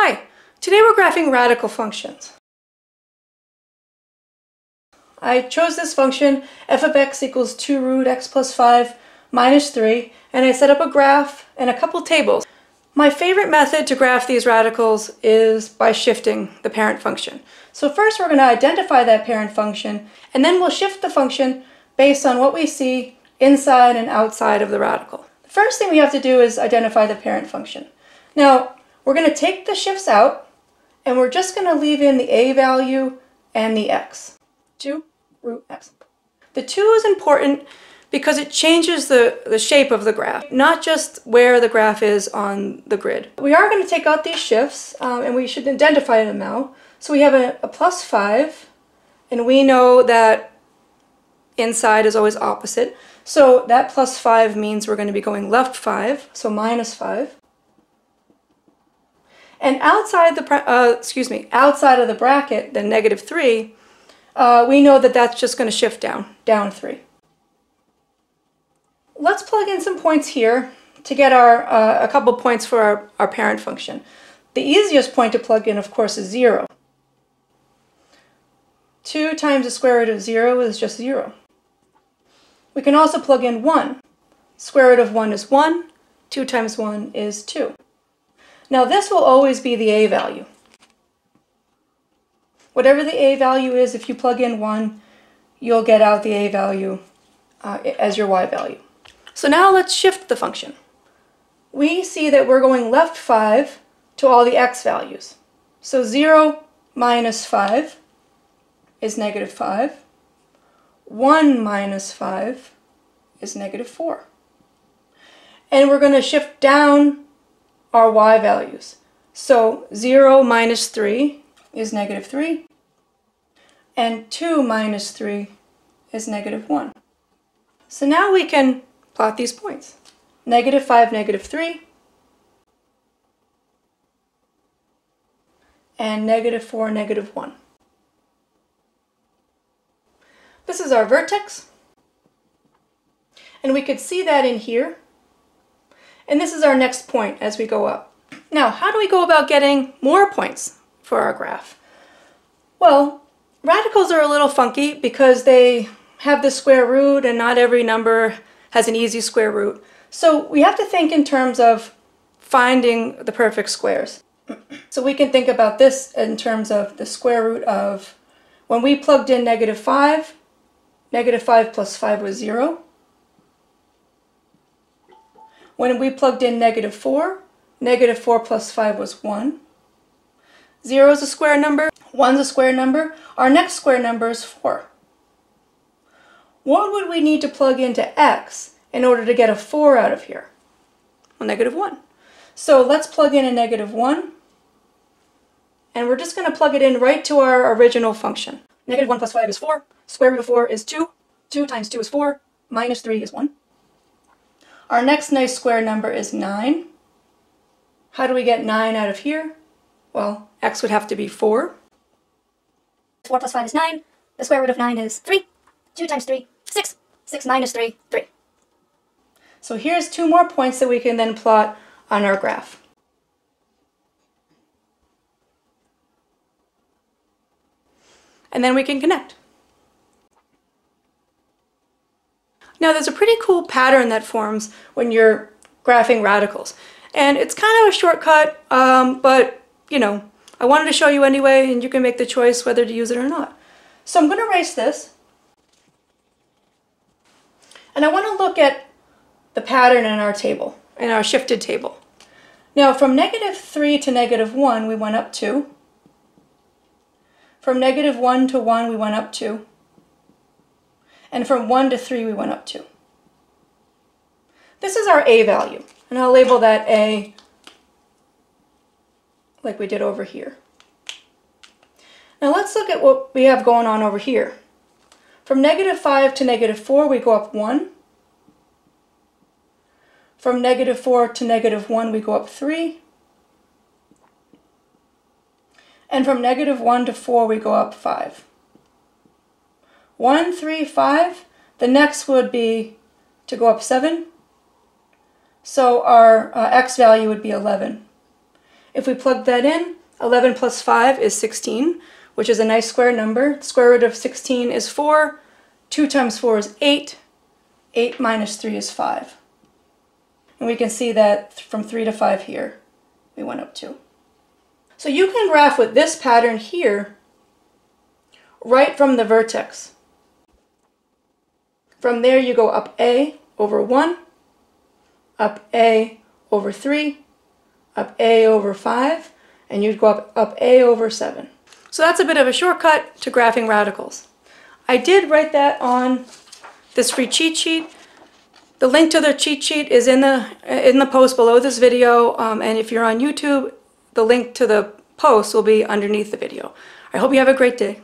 Hi, today we're graphing radical functions. I chose this function f of x equals 2 root x plus 5 minus 3 and I set up a graph and a couple tables. My favorite method to graph these radicals is by shifting the parent function. So first we're going to identify that parent function and then we'll shift the function based on what we see inside and outside of the radical. The first thing we have to do is identify the parent function. Now we're going to take the shifts out and we're just going to leave in the a value and the x. 2 root x. The 2 is important because it changes the, the shape of the graph, not just where the graph is on the grid. We are going to take out these shifts um, and we should identify them now. So we have a, a plus 5 and we know that inside is always opposite. So that plus 5 means we're going to be going left 5, so minus 5. And outside the, uh, excuse me, outside of the bracket, the negative 3, uh, we know that that's just going to shift down, down 3. Let's plug in some points here to get our uh, a couple points for our, our parent function. The easiest point to plug in, of course, is 0. 2 times the square root of 0 is just 0. We can also plug in 1. Square root of 1 is 1. 2 times 1 is 2. Now this will always be the a value. Whatever the a value is, if you plug in 1, you'll get out the a value uh, as your y value. So now let's shift the function. We see that we're going left 5 to all the x values. So 0 minus 5 is negative 5. 1 minus 5 is negative 4. And we're going to shift down our y values. So 0 minus 3 is negative 3, and 2 minus 3 is negative 1. So now we can plot these points. Negative 5, negative 3, and negative 4, negative 1. This is our vertex, and we could see that in here and this is our next point as we go up. Now, how do we go about getting more points for our graph? Well, radicals are a little funky because they have the square root and not every number has an easy square root. So we have to think in terms of finding the perfect squares. So we can think about this in terms of the square root of, when we plugged in negative 5, negative 5 plus 5 was 0. When we plugged in negative 4, negative 4 plus 5 was 1. 0 is a square number, 1 is a square number. Our next square number is 4. What would we need to plug into x in order to get a 4 out of here? Well, negative 1. So let's plug in a negative 1. And we're just going to plug it in right to our original function. Negative 1 plus 5 is 4. Square root of 4 is 2. 2 times 2 is 4. Minus 3 is 1. Our next nice square number is 9. How do we get 9 out of here? Well, x would have to be 4. 4 plus 5 is 9. The square root of 9 is 3. 2 times 3, 6. 6 minus 3, 3. So here's two more points that we can then plot on our graph. And then we can connect. Now there's a pretty cool pattern that forms when you're graphing radicals. And it's kind of a shortcut, um, but you know, I wanted to show you anyway and you can make the choice whether to use it or not. So I'm going to erase this. And I want to look at the pattern in our table, in our shifted table. Now from negative 3 to negative 1 we went up 2. From negative 1 to 1 we went up 2 and from 1 to 3 we went up 2. This is our A value, and I'll label that A like we did over here. Now let's look at what we have going on over here. From negative 5 to negative 4 we go up 1. From negative 4 to negative 1 we go up 3. And from negative 1 to 4 we go up 5. 1, 3, 5. The next would be to go up 7. So our uh, x value would be 11. If we plug that in, 11 plus 5 is 16, which is a nice square number. The square root of 16 is 4. 2 times 4 is 8. 8 minus 3 is 5. And we can see that from 3 to 5 here, we went up 2. So you can graph with this pattern here right from the vertex. From there you go up A over 1, up A over 3, up A over 5, and you'd go up, up A over 7. So that's a bit of a shortcut to graphing radicals. I did write that on this free cheat sheet. The link to the cheat sheet is in the in the post below this video, um, and if you're on YouTube, the link to the post will be underneath the video. I hope you have a great day.